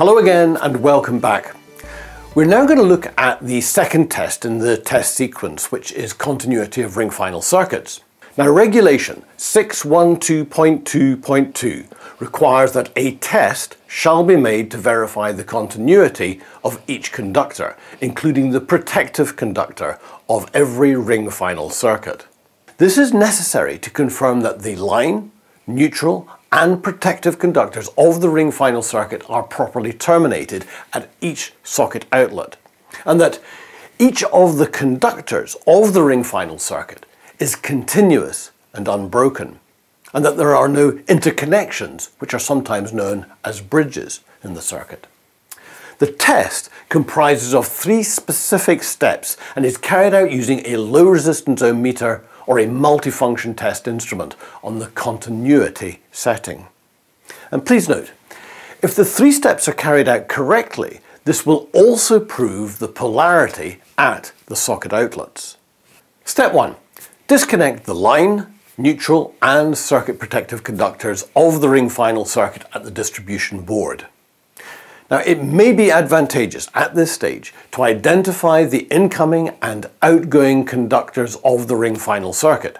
Hello again and welcome back. We're now going to look at the second test in the test sequence, which is continuity of ring final circuits. Now regulation 612.2.2 requires that a test shall be made to verify the continuity of each conductor, including the protective conductor of every ring final circuit. This is necessary to confirm that the line, neutral and protective conductors of the ring final circuit are properly terminated at each socket outlet and that each of the conductors of the ring final circuit is continuous and unbroken and that there are no interconnections which are sometimes known as bridges in the circuit. The test comprises of three specific steps and is carried out using a low resistance ohm meter or a multifunction test instrument on the continuity setting. And please note, if the three steps are carried out correctly, this will also prove the polarity at the socket outlets. Step 1. Disconnect the line, neutral and circuit protective conductors of the ring final circuit at the distribution board. Now it may be advantageous at this stage to identify the incoming and outgoing conductors of the ring final circuit.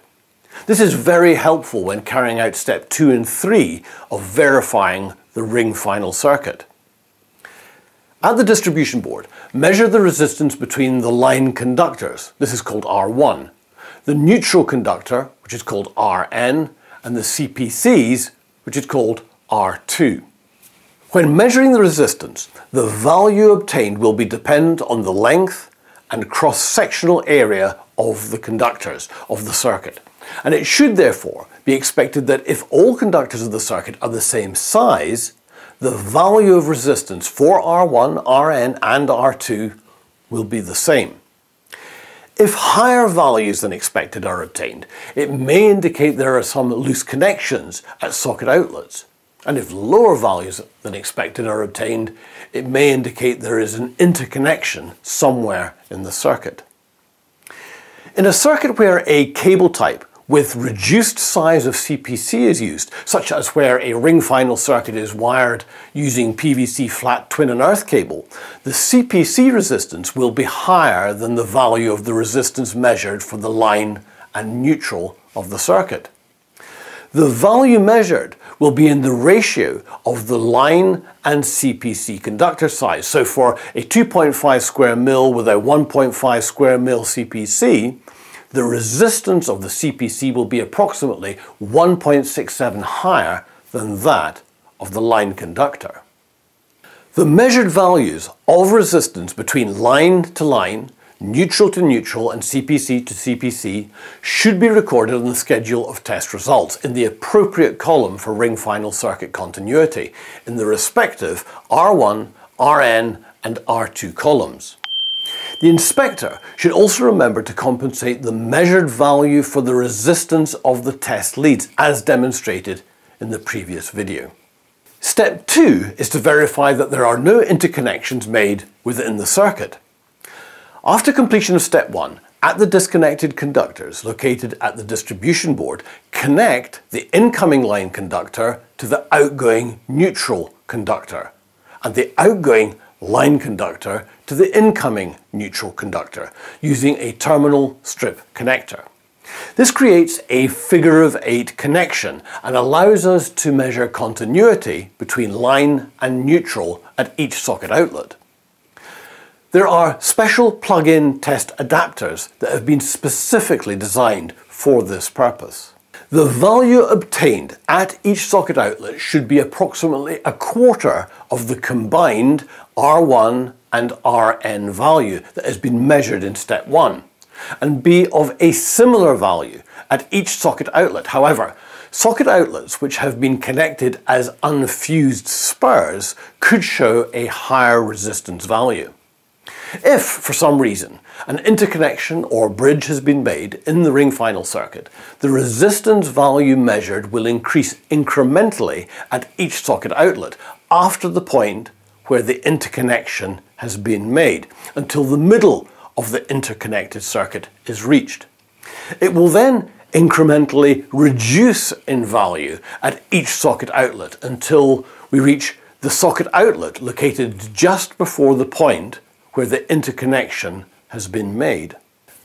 This is very helpful when carrying out step 2 and 3 of verifying the ring final circuit. At the distribution board, measure the resistance between the line conductors, this is called R1, the neutral conductor, which is called Rn, and the CPCs, which is called R2. When measuring the resistance, the value obtained will be dependent on the length and cross-sectional area of the conductors of the circuit. And it should therefore be expected that if all conductors of the circuit are the same size, the value of resistance for R1, Rn and R2 will be the same. If higher values than expected are obtained, it may indicate there are some loose connections at socket outlets. And if lower values than expected are obtained, it may indicate there is an interconnection somewhere in the circuit. In a circuit where a cable type with reduced size of CPC is used, such as where a ring final circuit is wired using PVC flat twin and earth cable, the CPC resistance will be higher than the value of the resistance measured for the line and neutral of the circuit. The value measured will be in the ratio of the line and CPC conductor size. So for a 2.5 square mil with a 1.5 square mil CPC, the resistance of the CPC will be approximately 1.67 higher than that of the line conductor. The measured values of resistance between line to line neutral to neutral and CPC to CPC should be recorded on the schedule of test results in the appropriate column for ring final circuit continuity in the respective R1, Rn and R2 columns. The inspector should also remember to compensate the measured value for the resistance of the test leads as demonstrated in the previous video. Step 2 is to verify that there are no interconnections made within the circuit. After completion of step 1, at the disconnected conductors located at the distribution board, connect the incoming line conductor to the outgoing neutral conductor and the outgoing line conductor to the incoming neutral conductor using a terminal strip connector. This creates a figure of eight connection and allows us to measure continuity between line and neutral at each socket outlet. There are special plug-in test adapters that have been specifically designed for this purpose. The value obtained at each socket outlet should be approximately a quarter of the combined R1 and Rn value that has been measured in step 1 and be of a similar value at each socket outlet. However, socket outlets which have been connected as unfused spurs could show a higher resistance value. If, for some reason, an interconnection or bridge has been made in the ring final circuit, the resistance value measured will increase incrementally at each socket outlet after the point where the interconnection has been made until the middle of the interconnected circuit is reached. It will then incrementally reduce in value at each socket outlet until we reach the socket outlet located just before the point where the interconnection has been made.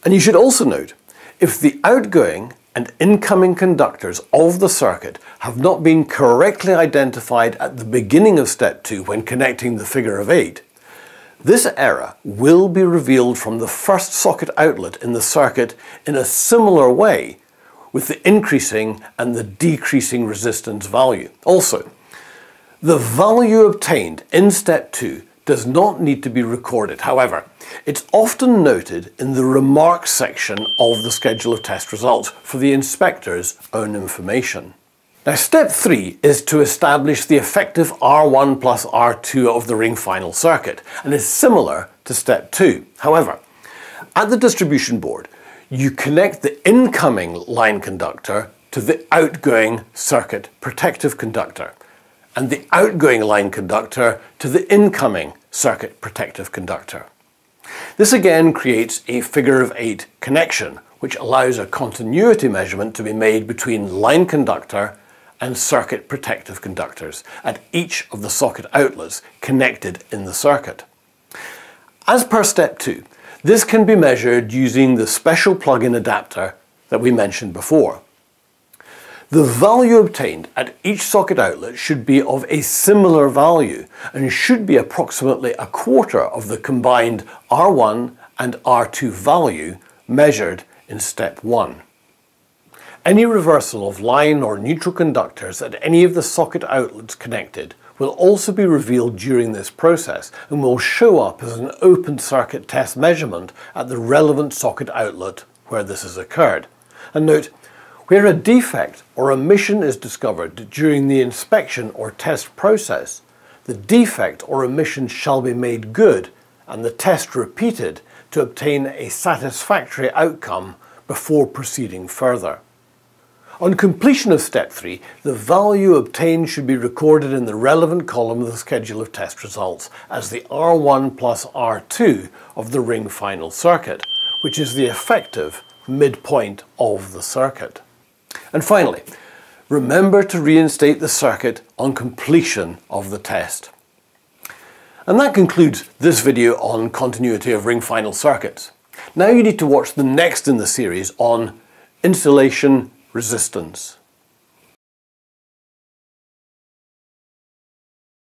And you should also note, if the outgoing and incoming conductors of the circuit have not been correctly identified at the beginning of step 2 when connecting the figure of 8, this error will be revealed from the first socket outlet in the circuit in a similar way with the increasing and the decreasing resistance value. Also, the value obtained in step 2 does not need to be recorded. However, it's often noted in the remarks section of the schedule of test results for the inspector's own information. Now step 3 is to establish the effective R1 plus R2 of the ring final circuit and is similar to step 2. However, at the distribution board, you connect the incoming line conductor to the outgoing circuit protective conductor and the outgoing line conductor to the incoming circuit protective conductor. This again creates a figure of eight connection, which allows a continuity measurement to be made between line conductor and circuit protective conductors at each of the socket outlets connected in the circuit. As per step two, this can be measured using the special plug-in adapter that we mentioned before. The value obtained at each socket outlet should be of a similar value and should be approximately a quarter of the combined R1 and R2 value measured in step 1. Any reversal of line or neutral conductors at any of the socket outlets connected will also be revealed during this process and will show up as an open circuit test measurement at the relevant socket outlet where this has occurred. And note, where a defect or omission is discovered during the inspection or test process, the defect or omission shall be made good and the test repeated to obtain a satisfactory outcome before proceeding further. On completion of step 3, the value obtained should be recorded in the relevant column of the schedule of test results as the R1 plus R2 of the ring final circuit, which is the effective midpoint of the circuit. And finally, remember to reinstate the circuit on completion of the test. And that concludes this video on continuity of ring final circuits. Now you need to watch the next in the series on insulation resistance.